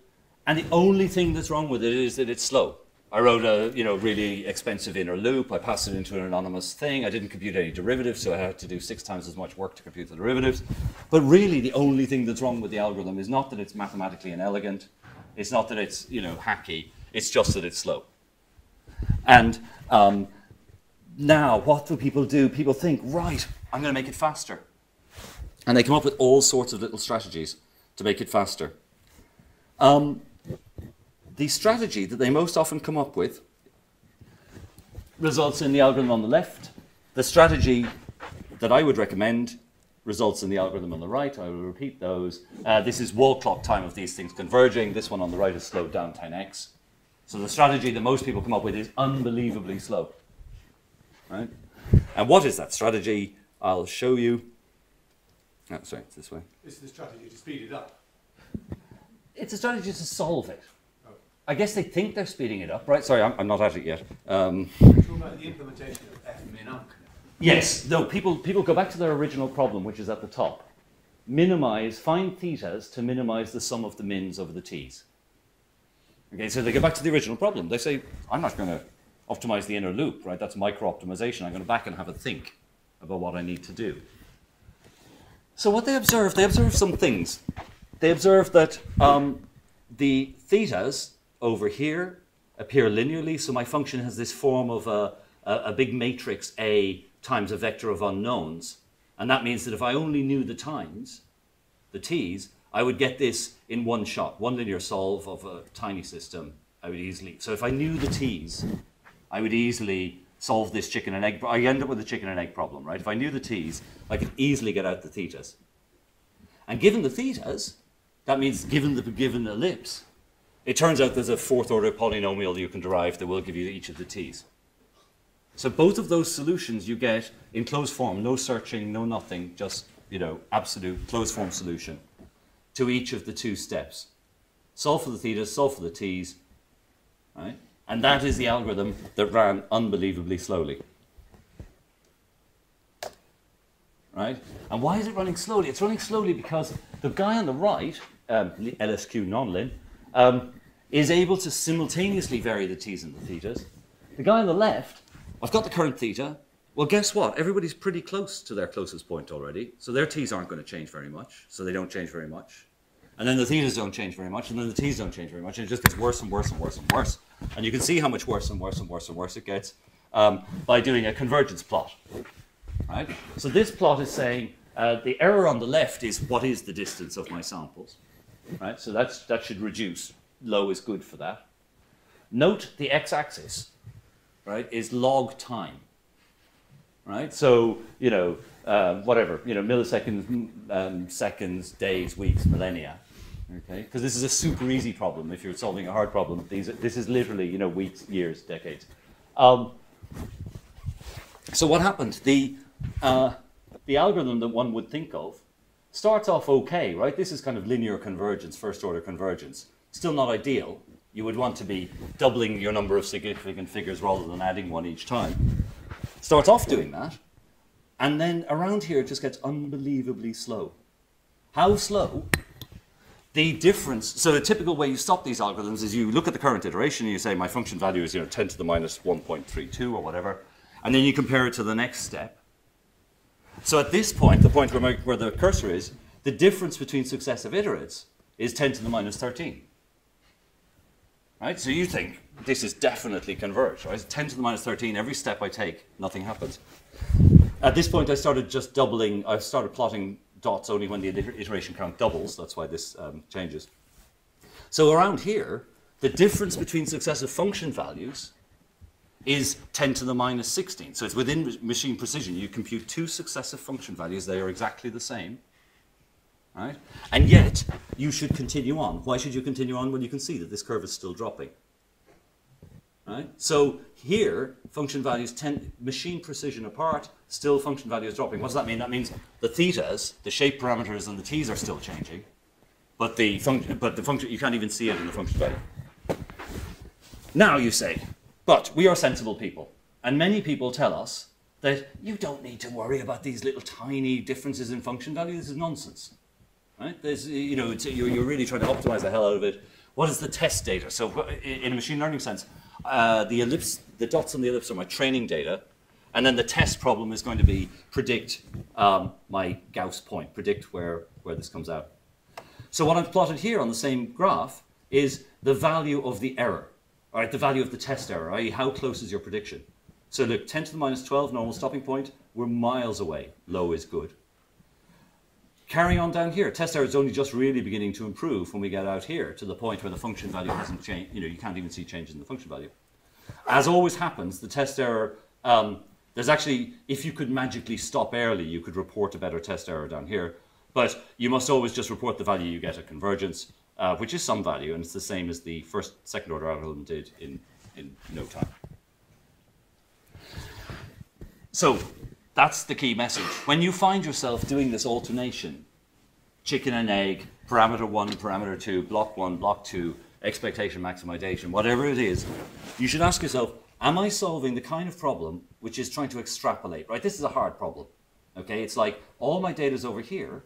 and the only thing that's wrong with it is that it's slow. I wrote a you know really expensive inner loop. I passed it into an anonymous thing. I didn't compute any derivatives, so I had to do six times as much work to compute the derivatives. But really, the only thing that's wrong with the algorithm is not that it's mathematically inelegant. It's not that it's you know hacky. It's just that it's slow. And um, now, what do people do? People think, right, I'm going to make it faster. And they come up with all sorts of little strategies to make it faster. Um, the strategy that they most often come up with results in the algorithm on the left. The strategy that I would recommend results in the algorithm on the right. I will repeat those. Uh, this is wall clock time of these things converging. This one on the right is slowed down 10x. So the strategy that most people come up with is unbelievably slow. Right? And what is that strategy? I'll show you. Oh, sorry, it's this way. This is the strategy to speed it up. It's a strategy to solve it. I guess they think they're speeding it up, right? Sorry, I'm, I'm not at it yet. Um, Talking about the implementation of fmin-unc. yes, no, people, people go back to their original problem, which is at the top. Minimize, find thetas to minimize the sum of the mins over the t's. Okay, so they go back to the original problem. They say, I'm not going to optimize the inner loop, right? That's micro optimization. I'm going to back and have a think about what I need to do. So what they observe, they observe some things. They observe that um, the thetas over here appear linearly, so my function has this form of a, a, a big matrix A times a vector of unknowns. And that means that if I only knew the times, the t's, I would get this in one shot, one linear solve of a tiny system. I would easily, so if I knew the t's, I would easily solve this chicken and egg. I end up with a chicken and egg problem, right? If I knew the t's, I could easily get out the thetas. And given the thetas, that means given the given ellipse, it turns out there's a fourth order polynomial you can derive that will give you each of the t's. So both of those solutions you get in closed form, no searching, no nothing, just you know absolute closed form solution to each of the two steps. Solve for the thetas, solve for the t's, right? And that is the algorithm that ran unbelievably slowly. Right? And why is it running slowly? It's running slowly because the guy on the right, um, LSQ non-lin, um, is able to simultaneously vary the t's and the thetas. The guy on the left, I've got the current theta. Well, guess what? Everybody's pretty close to their closest point already, so their t's aren't going to change very much, so they don't change very much. And then the thetas don't change very much, and then the t's don't change very much, and it just gets worse and worse and worse and worse. And you can see how much worse and worse and worse and worse it gets um, by doing a convergence plot. Right? So this plot is saying uh, the error on the left is what is the distance of my samples. Right? So that's, that should reduce. Low is good for that. Note the x-axis, right, is log time. Right? So, you know, uh, whatever, you know, milliseconds, um, seconds, days, weeks, millennia. Okay? Because this is a super easy problem if you're solving a hard problem. These, this is literally, you know, weeks, years, decades. Um, so what happened? The, uh, the algorithm that one would think of starts off okay, right? This is kind of linear convergence, first order convergence. Still not ideal. You would want to be doubling your number of significant figures rather than adding one each time. Starts off doing that, and then around here it just gets unbelievably slow. How slow? The difference, so the typical way you stop these algorithms is you look at the current iteration and you say my function value is you know 10 to the minus 1.32 or whatever, and then you compare it to the next step. So at this point, the point where, my, where the cursor is, the difference between successive iterates is 10 to the minus 13. Right? So you think this is definitely converged, right? 10 to the minus 13, every step I take, nothing happens. At this point, I started just doubling, I started plotting dots only when the iteration count doubles. That's why this um, changes. So around here, the difference between successive function values is 10 to the minus 16. So it's within machine precision. You compute two successive function values. They are exactly the same. Right? And yet, you should continue on. Why should you continue on when you can see that this curve is still dropping? Right? So here, function values 10, machine precision apart, still function value is dropping. What does that mean? That means the thetas, the shape parameters, and the t's are still changing, but the function, but the function, you can't even see it in the function value. Now you say, but we are sensible people, and many people tell us that you don't need to worry about these little tiny differences in function value. This is nonsense. Right? There's, you know, you're, you're really trying to optimize the hell out of it. What is the test data? So, in a machine learning sense, uh, the ellipse, the dots on the ellipse are my training data, and then the test problem is going to be predict um, my Gauss point, predict where, where this comes out. So what I've plotted here on the same graph is the value of the error, all right, the value of the test error, i.e. how close is your prediction. So look, 10 to the minus 12, normal stopping point, we're miles away. Low is good. Carrying on down here, test error is only just really beginning to improve when we get out here to the point where the function value hasn't changed. You know, you can't even see changes in the function value. As always happens, the test error, um, there's actually, if you could magically stop early, you could report a better test error down here. But you must always just report the value you get at convergence, uh, which is some value, and it's the same as the first, second order algorithm did in, in no time. So that's the key message. When you find yourself doing this alternation, chicken and egg, parameter one, parameter two, block one, block two, expectation maximization, whatever it is, you should ask yourself, am I solving the kind of problem which is trying to extrapolate, right? This is a hard problem, okay? It's like all my data is over here,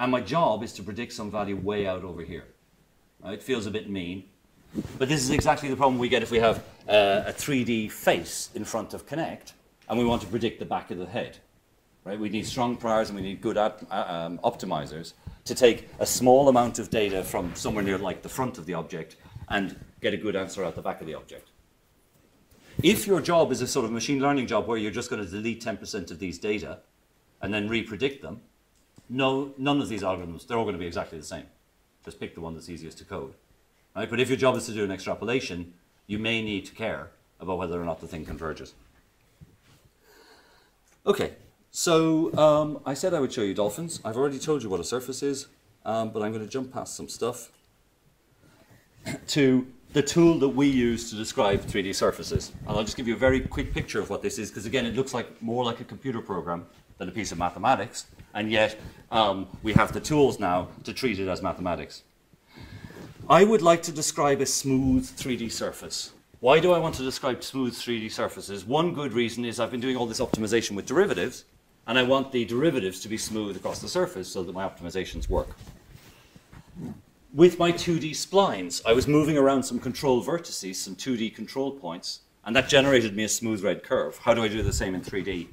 and my job is to predict some value way out over here. Right? It feels a bit mean, but this is exactly the problem we get if we have uh, a 3D face in front of Kinect, and we want to predict the back of the head. Right? We need strong priors and we need good uh, um, optimizers to take a small amount of data from somewhere near like the front of the object and get a good answer out the back of the object. If your job is a sort of machine learning job where you're just going to delete 10% of these data and then re-predict them, no, none of these algorithms, they're all going to be exactly the same. Just pick the one that's easiest to code. Right? But if your job is to do an extrapolation, you may need to care about whether or not the thing converges. Okay, so um, I said I would show you dolphins. I've already told you what a surface is, um, but I'm going to jump past some stuff to the tool that we use to describe 3D surfaces. And I'll just give you a very quick picture of what this is, because again, it looks like more like a computer program than a piece of mathematics, and yet um, we have the tools now to treat it as mathematics. I would like to describe a smooth 3D surface. Why do I want to describe smooth 3D surfaces? One good reason is I've been doing all this optimization with derivatives, and I want the derivatives to be smooth across the surface so that my optimizations work. With my 2D splines, I was moving around some control vertices, some 2D control points, and that generated me a smooth red curve. How do I do the same in 3D?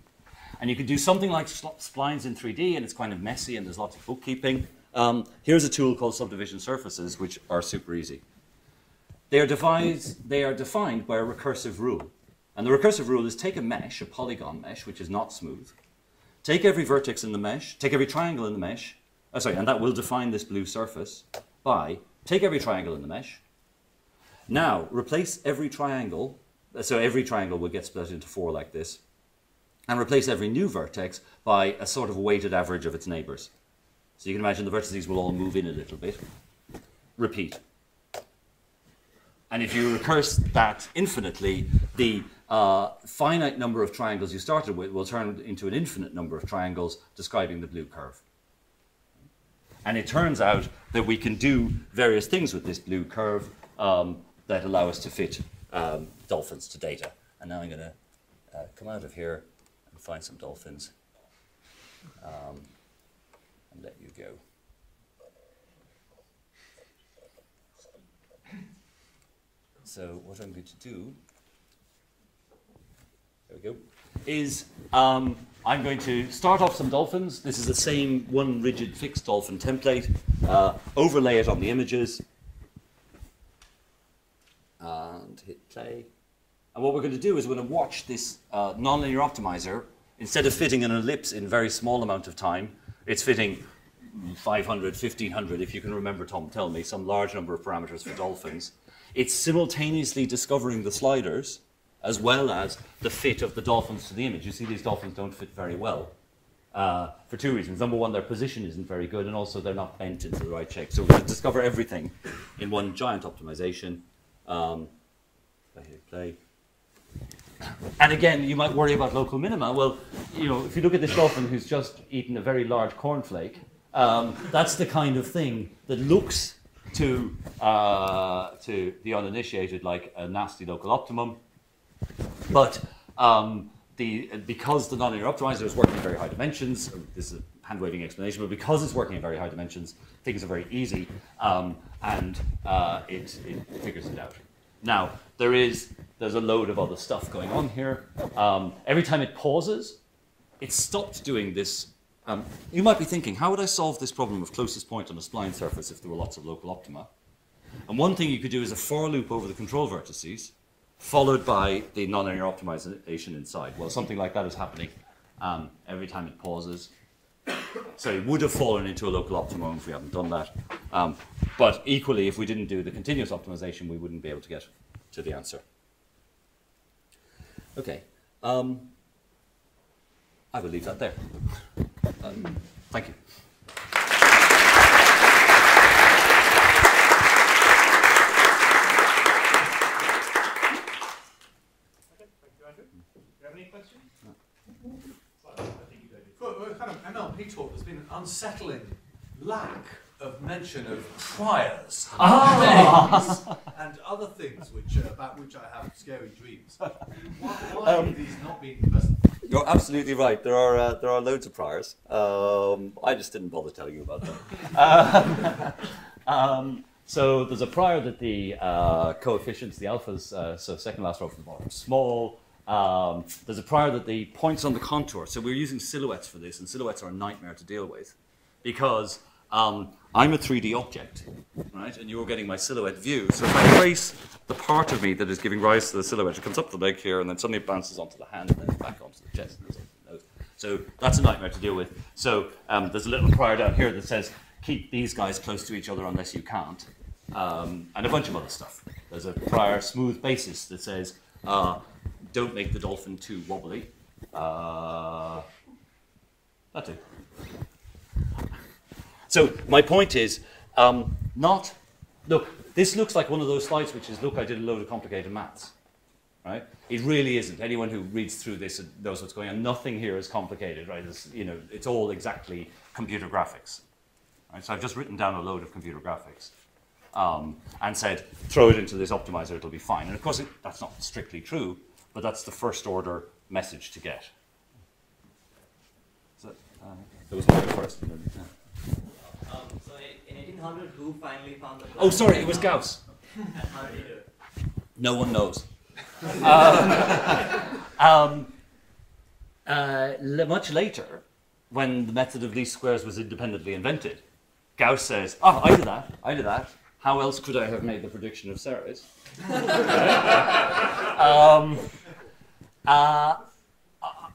And you can do something like splines in 3D, and it's kind of messy, and there's lots of bookkeeping. Um, here's a tool called subdivision surfaces, which are super easy. They are, devised, they are defined by a recursive rule. And the recursive rule is take a mesh, a polygon mesh, which is not smooth, take every vertex in the mesh, take every triangle in the mesh, oh, sorry, and that will define this blue surface by take every triangle in the mesh. Now, replace every triangle, so every triangle will get split into four like this, and replace every new vertex by a sort of weighted average of its neighbors. So you can imagine the vertices will all move in a little bit. Repeat. And if you recurse that infinitely, the uh, finite number of triangles you started with will turn into an infinite number of triangles describing the blue curve. And it turns out that we can do various things with this blue curve um, that allow us to fit um, dolphins to data. And now I'm going to uh, come out of here and find some dolphins um, and let you go. So what I'm going to do, there we go, is um, I'm going to start off some dolphins. This is the same one rigid fixed dolphin template. Uh, overlay it on the images. And hit play. And what we're going to do is we're going to watch this uh, nonlinear optimizer. Instead of fitting an ellipse in very small amount of time, it's fitting 500, 1500, if you can remember, Tom, tell me, some large number of parameters for dolphins. It's simultaneously discovering the sliders as well as the fit of the dolphins to the image. You see, these dolphins don't fit very well uh, for two reasons. Number one, their position isn't very good, and also they're not bent into the right shape. So to discover everything in one giant optimization. Um, hit play. And again, you might worry about local minima. Well, you know, if you look at this dolphin who's just eaten a very large cornflake, um, that's the kind of thing that looks to uh, to the uninitiated like a nasty local optimum. But um, the, because the nonlinear optimizer is working in very high dimensions, this is a hand waving explanation, but because it's working in very high dimensions, things are very easy um, and uh, it, it figures it out. Now, there is there's a load of other stuff going on here. Um, every time it pauses, it stopped doing this. Um, you might be thinking, how would I solve this problem of closest point on a spline surface if there were lots of local optima? And one thing you could do is a for loop over the control vertices, followed by the nonlinear optimization inside. Well, something like that is happening um, every time it pauses. So it would have fallen into a local optimum if we hadn't done that. Um, but equally, if we didn't do the continuous optimization, we wouldn't be able to get to the answer. Okay. Um, I will leave that there. Um, thank you. For a MLP talk, there's been an unsettling lack of mention of priors Ah. and other things which uh, about which I have scary dreams. Why, why Um, have these not been present? You're absolutely right. There are uh, there are loads of priors. Um, I just didn't bother telling you about them. um, um, so there's a prior that the uh, coefficients, the alphas, uh, so second last row from the bottom, small. Um, there's a prior that the points on the contour. So we're using silhouettes for this, and silhouettes are a nightmare to deal with because um, I'm a 3D object, right? And you're getting my silhouette view. So if I trace the part of me that is giving rise to the silhouette, it comes up the leg here, and then suddenly it bounces onto the hand, and then back onto the chest. So that's a nightmare to deal with. So um, there's a little prior down here that says keep these guys close to each other unless you can't, um, and a bunch of other stuff. There's a prior smooth basis that says uh, don't make the dolphin too wobbly. Uh, that's it. So my point is, um, not look. This looks like one of those slides which is look. I did a load of complicated maths, right? It really isn't. Anyone who reads through this knows what's going on. Nothing here is complicated, right? It's, you know, it's all exactly computer graphics, right? So I've just written down a load of computer graphics. Um, and said, throw it into this optimizer, it'll be fine. And of course, it, that's not strictly true, but that's the first order message to get. So, uh, there was first. And then, yeah. Um, so in 1800, who finally found the Oh, sorry, it was Gauss. And how did he do it? No one knows. um, um, uh, much later, when the method of least squares was independently invented, Gauss says, "Oh, I did that. I did that. How else could I have made the prediction of Ceres?" um, Uh,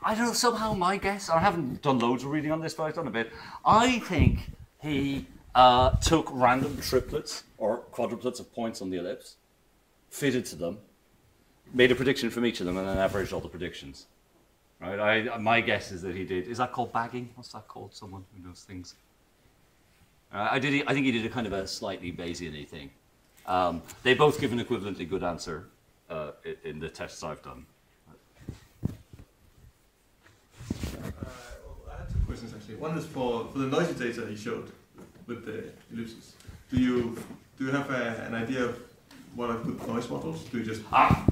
I- don't know, somehow my guess, I haven't done loads of reading on this, but I've done a bit. I think he uh, took random triplets or quadruplets of points on the ellipse, fitted to them, made a prediction from each of them, and then averaged all the predictions. Right? I, my guess is that he did. Is that called bagging? What's that called? Someone who knows things. Uh, I did. I think he did a kind of a slightly Bayesian thing. Um, they both give an equivalently good answer uh, in the tests I've done. Uh, well, I have two questions actually. One is for, for the noisy data you showed with the ellipses. Do you do you have a, an idea of what are good noise models? Do you just Ah,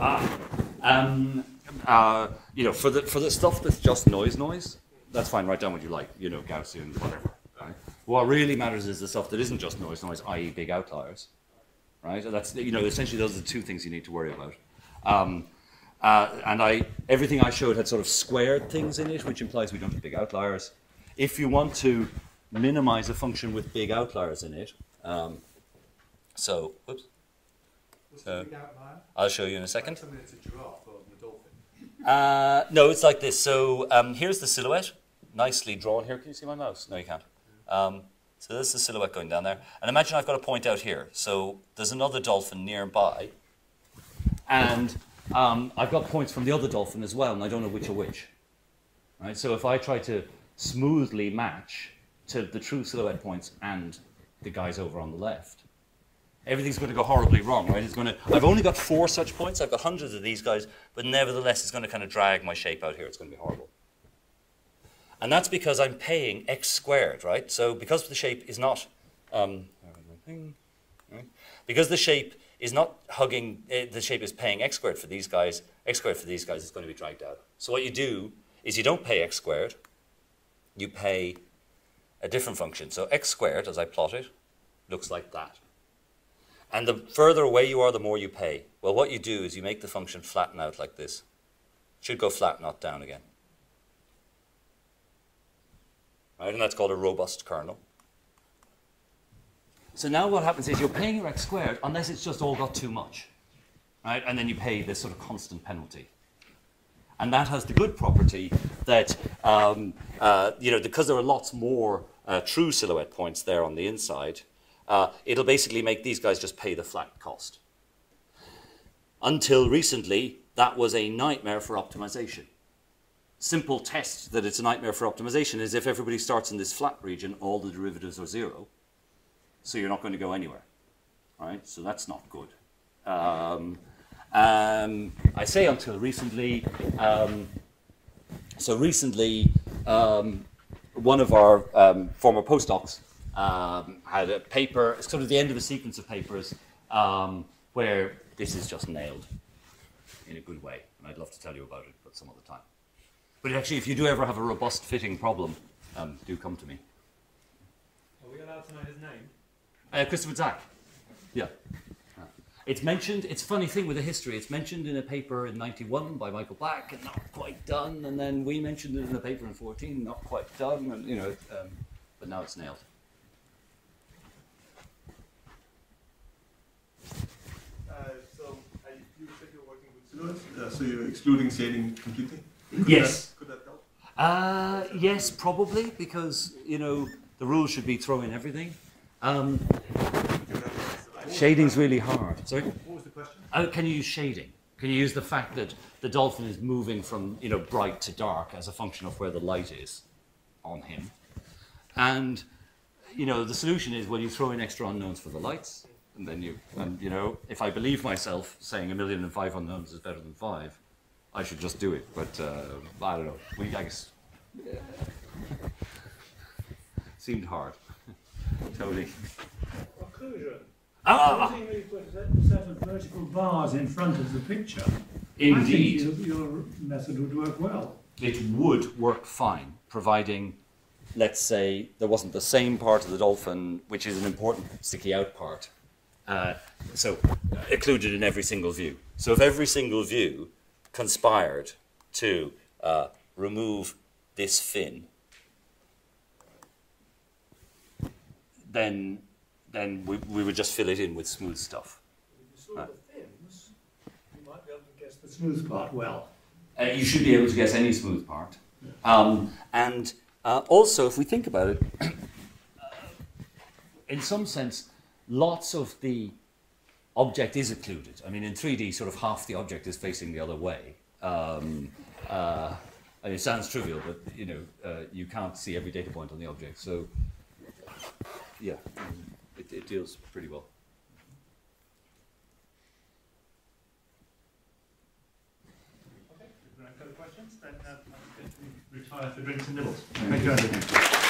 ah. Um, uh, you know, for the for the stuff that's just noise, noise, that's fine. Write down what you like. You know, Gaussian, whatever. Right? What really matters is the stuff that isn't just noise, noise, i.e., big outliers. Right? So that's you know, essentially those are the two things you need to worry about. Um, uh, and I, everything I showed had sort of squared things in it, which implies we don't have big outliers. If you want to minimize a function with big outliers in it, um, so, whoops. So, I'll show you in a second. Something that's a giraffe rather than a dolphin. Uh, no, it's like this. So um, here's the silhouette, nicely drawn here. Can you see my mouse? No, you can't. Um, so this is the silhouette going down there. And imagine I've got a point out here. So there's another dolphin nearby. And um, I've got points from the other dolphin as well, and I don't know which are which. Right? So if I try to smoothly match to the true silhouette points and the guys over on the left, everything's going to go horribly wrong, right? It's going to. I've only got four such points. I've got hundreds of these guys, but nevertheless, it's going to kind of drag my shape out here. It's going to be horrible. And that's because I'm paying x squared, right? So because the shape is not, um, because the shape is not hugging, eh, the shape is paying x squared for these guys. X squared for these guys is going to be dragged out. So what you do is you don't pay x squared. You pay a different function. So x squared, as I plot it, looks like that. And the further away you are, the more you pay. Well, what you do is you make the function flatten out like this. It should go flat, not down again. Right, and that's called a robust kernel. So now what happens is you're paying your x squared unless it's just all got too much. Right? And then you pay this sort of constant penalty. And that has the good property that, um, uh, you know, because there are lots more uh, true silhouette points there on the inside, uh, it'll basically make these guys just pay the flat cost. Until recently, that was a nightmare for optimization. Simple test that it's a nightmare for optimization is if everybody starts in this flat region, all the derivatives are zero. So you're not going to go anywhere. Right? So that's not good. Um, um, I say until recently. Um, so recently, um, one of our um, former postdocs um, had a paper, it's sort of the end of a sequence of papers, where this is just nailed in a good way. And I'd love to tell you about it, but some other time. But actually, if you do ever have a robust fitting problem, do come to me. Are we allowed to know his name? Uh, Christopher Zach. Yeah. It's mentioned, it's a funny thing with the history, it's mentioned in a paper in 91 by Michael Black, and not quite done, and then we mentioned it in a paper in 14, not quite done, and you know, um, but now it's nailed. Uh, so uh, you said you're working with silhouettes, uh, so you're excluding shading completely? Could Yes. That, could that help? Uh, yes, probably, because, you know, the rules should be throw in everything. Um, shading's really hard. Sorry? What was the question? Uh, can you use shading? Can you use the fact that the dolphin is moving from you know bright to dark as a function of where the light is on him? And you know the solution is well you throw in extra unknowns for the lights, and then you and you know if I believe myself saying a million and five unknowns is better than five, I should just do it. But uh, I don't know. We I guess seemed hard. totally. Occlusion. Ah! Using these set- set of vertical bars in front of the picture. Indeed. I think your, method would work well. it would work fine, providing, let's say, there wasn't the same part of the dolphin, which is an important sticky out part, uh, so included in every single view. So if every single view conspired to uh, remove this fin, then then we, we would just fill it in with smooth stuff. If you saw the fins, you might be able to guess the smooth part well. Uh, you should be able to guess any smooth part. Um, and uh, also, if we think about it, uh, in some sense, lots of the object is occluded. I mean, in 3D, sort of half the object is facing the other way. Um, uh, I mean, it sounds trivial, but you know, uh, you can't see every data point on the object. So, yeah, it, it deals pretty well. If there are no further questions, then uh, I'm going to retire for drinks and nibbles. Thank you, Andrew.